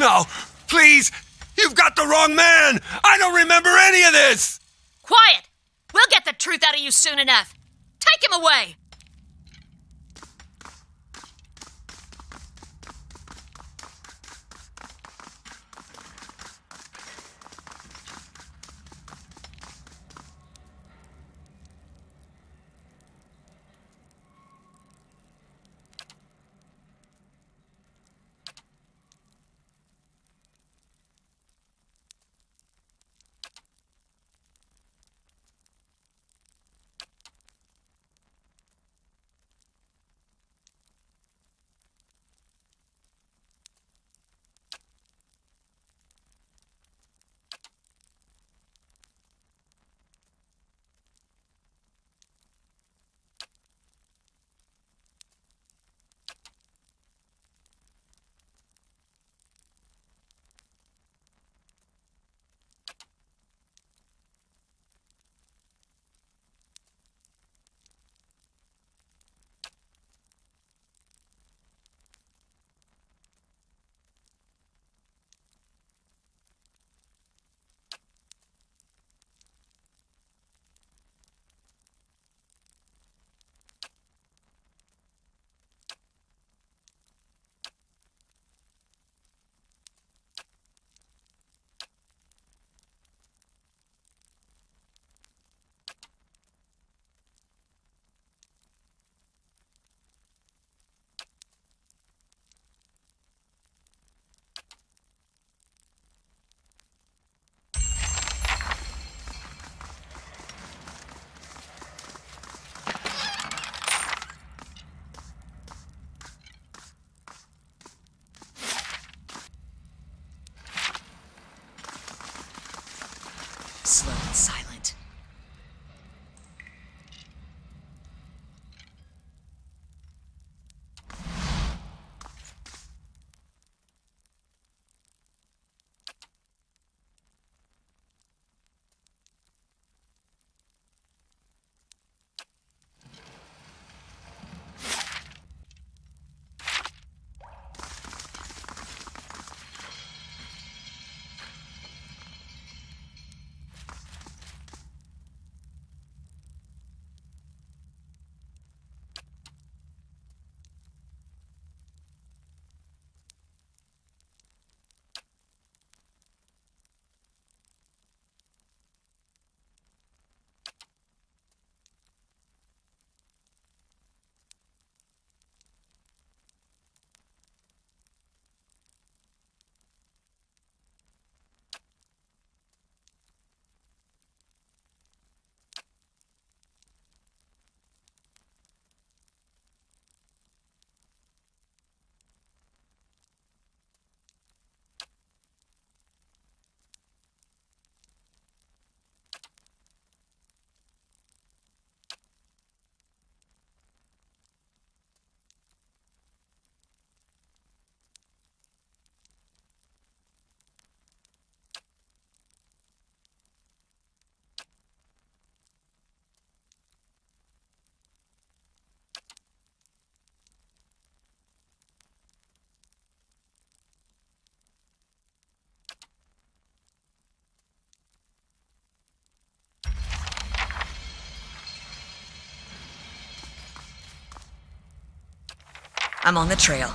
No, please! You've got the wrong man! I don't remember any of this! Quiet! We'll get the truth out of you soon enough. Take him away! I'm on the trail.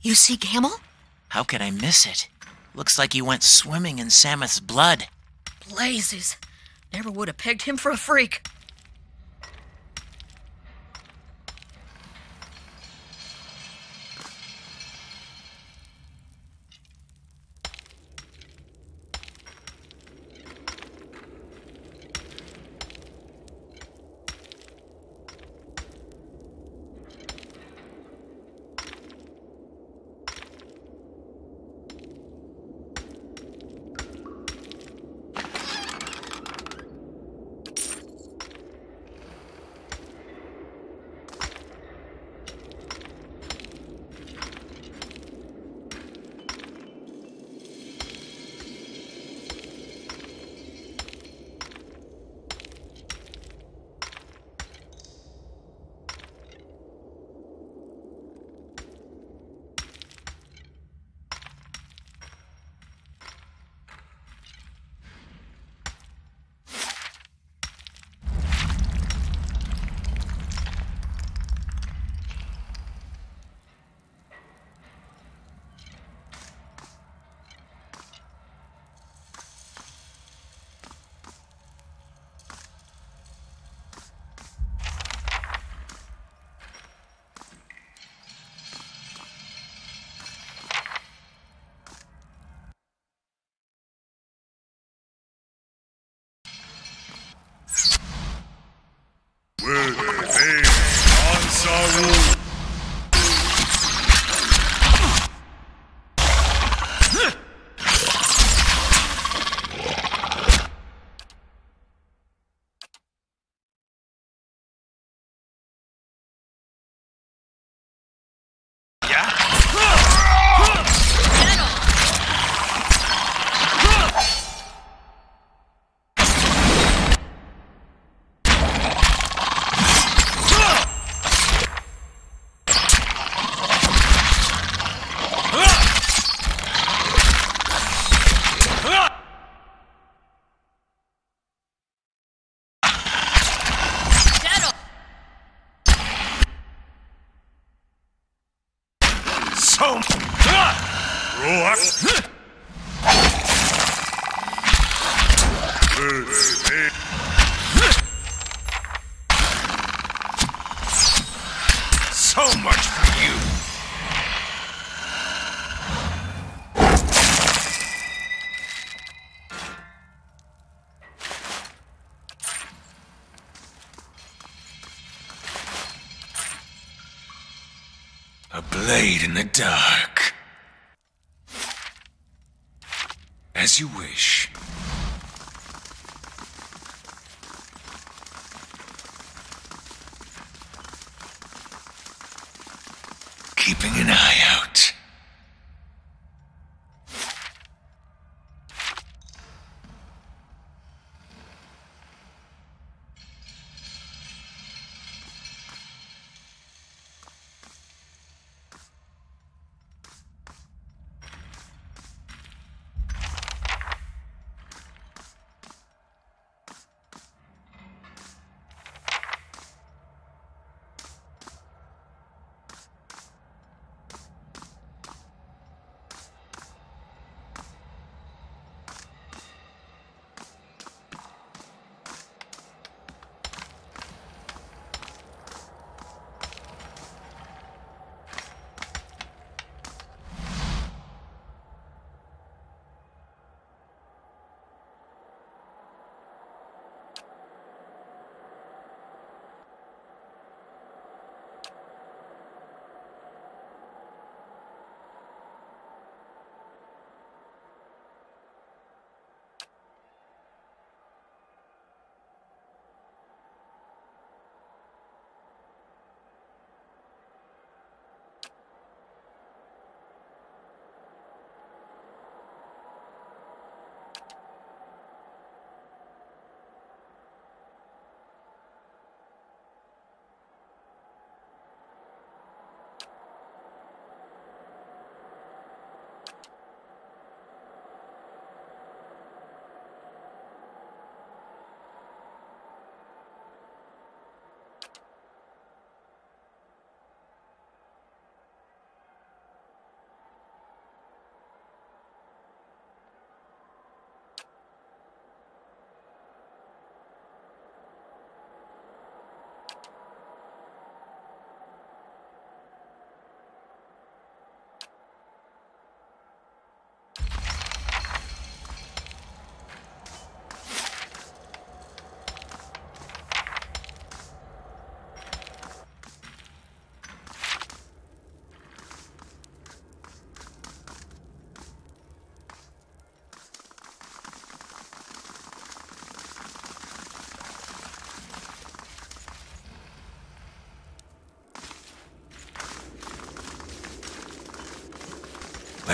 You see Camel? How could I miss it? Looks like he went swimming in Samuth's blood. Blazes. Never would have pegged him for a freak. Ansaru. In the dark. As you wish. Keeping an eye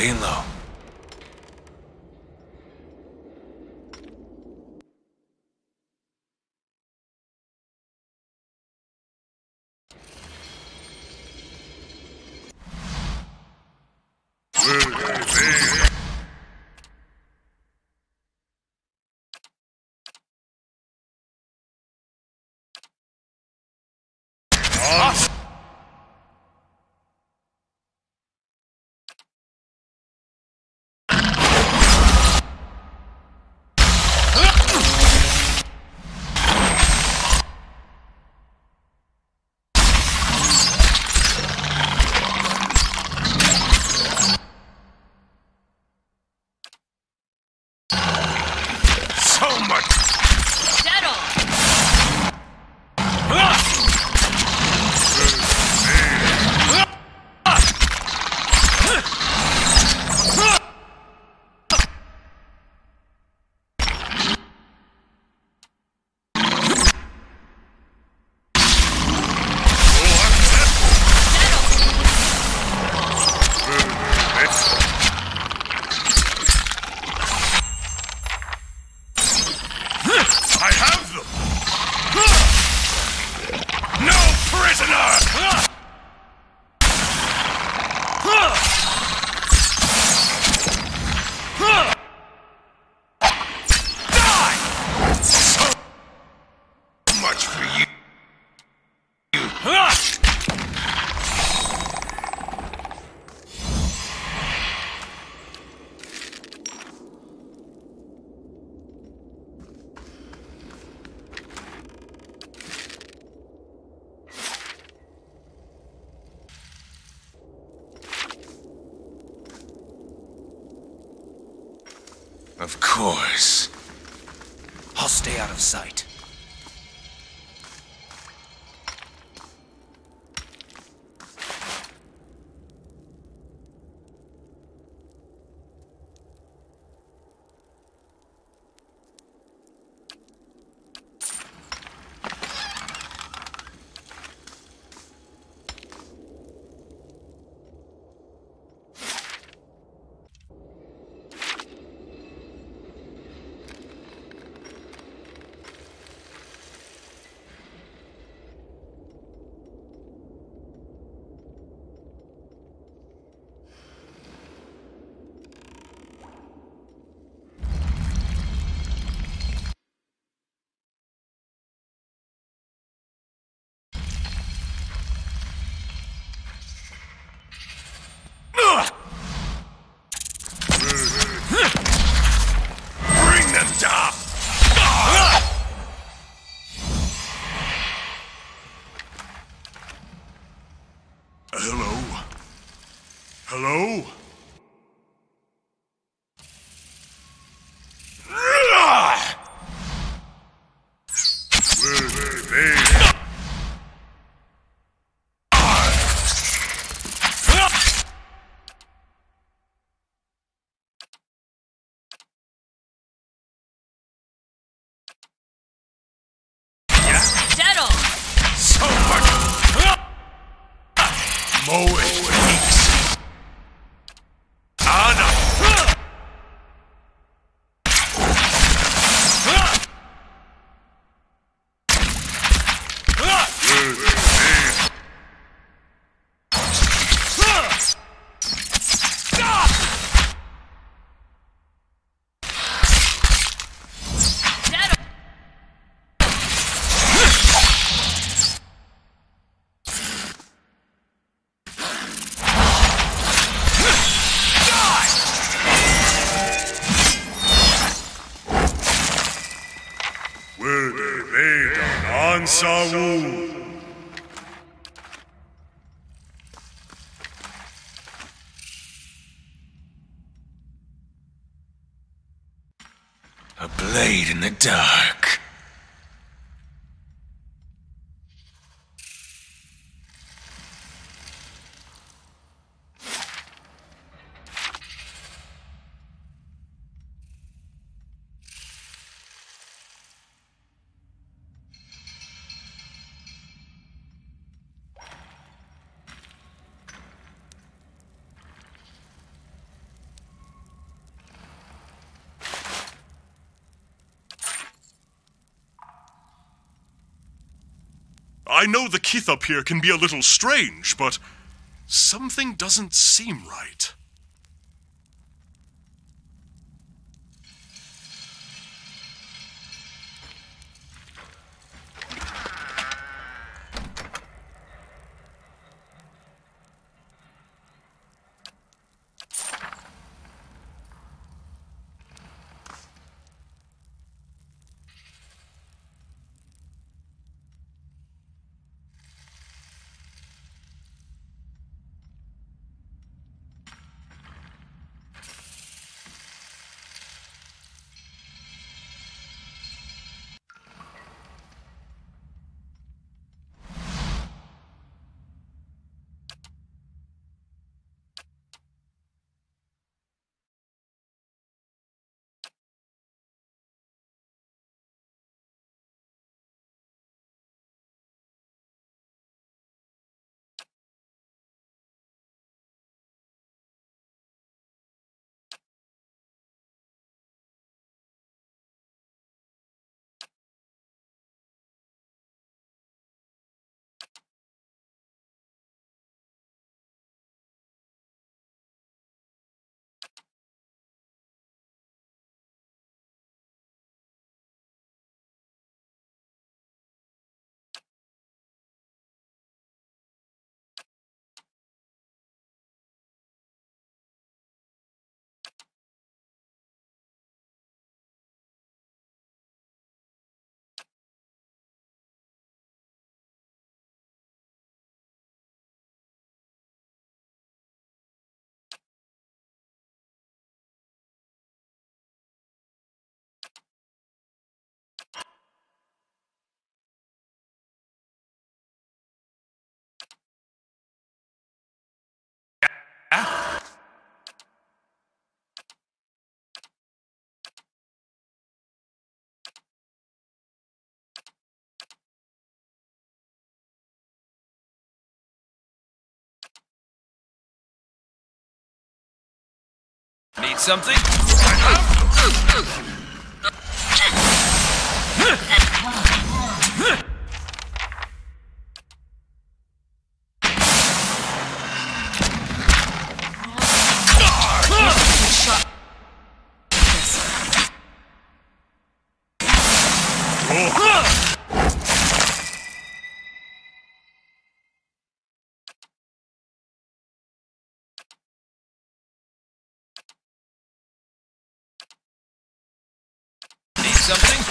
Laying low. Word. Of course. I'll stay out of sight. A blade in the dark. I know the kith up here can be a little strange, but something doesn't seem right. Need something? Need something?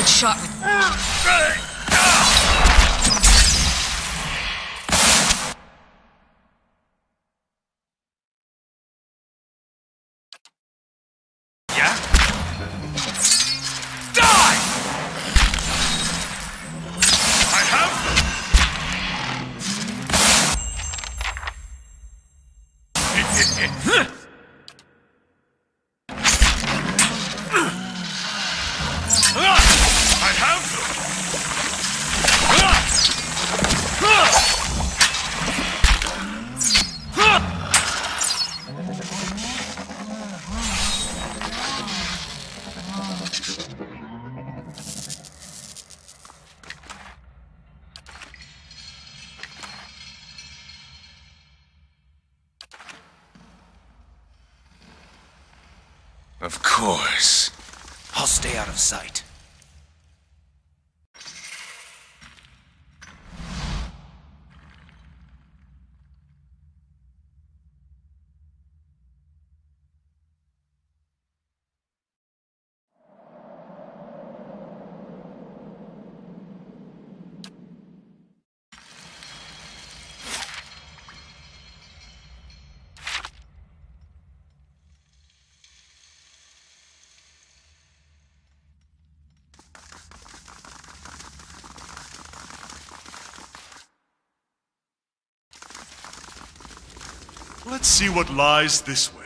Good shot. Ah! Of course. I'll stay out of sight. Let's see what lies this way.